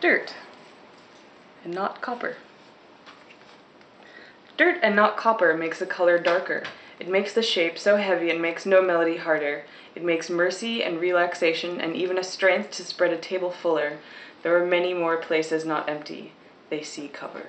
dirt and not copper. Dirt and not copper makes the color darker. It makes the shape so heavy and makes no melody harder. It makes mercy and relaxation and even a strength to spread a table fuller. There are many more places not empty. They see cover.